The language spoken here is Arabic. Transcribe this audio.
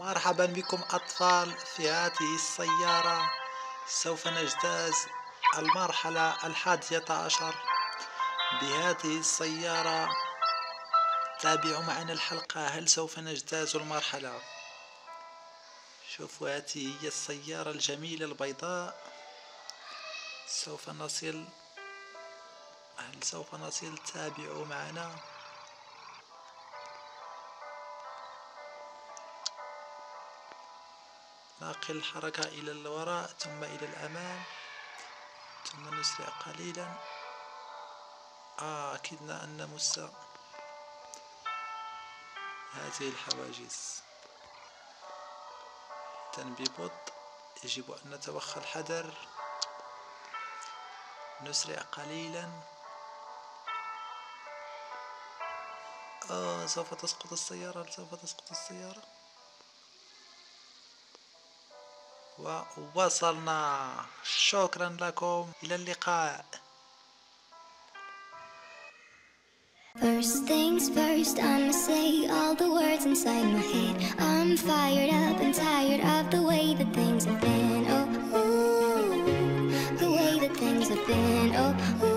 مرحبا بكم أطفال في هذه السيارة سوف نجتاز المرحلة الحادية عشر بهذه السيارة. تابعوا معنا الحلقة هل سوف نجتاز المرحلة؟ شوفوا هذه هي السيارة الجميلة البيضاء. سوف نصل هل سوف نصل؟ تابعوا معنا. ناقل الحركة إلى الوراء ثم إلى الأمام ثم نسرع قليلا. آه أكدنا أن نمس هذه الحواجز. ببطء يجب أن نتوخى الحذر. نسرع قليلا. آه سوف تسقط السيارة سوف تسقط السيارة. ووصلنا شكرا لكم إلى اللقاء First things first, I'ma say all the words inside my head. I'm fired up and tired of the way that things have been. Oh, ooh, the way that things have been. Oh, ooh.